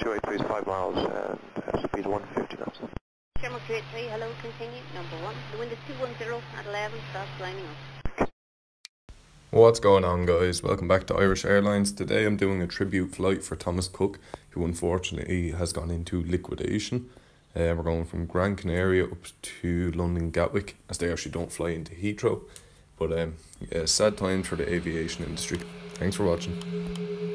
283 miles and uh, speed 150 knots. Channel 283, hello, continue. Number 1. The wind is 210 at 11, start lining up. What's going on guys? Welcome back to Irish Airlines. Today I'm doing a tribute flight for Thomas Cook, who unfortunately has gone into liquidation. Uh, we're going from Gran Canaria up to London Gatwick, as they actually don't fly into Heathrow. But um, yeah, sad times for the aviation industry. Thanks for watching.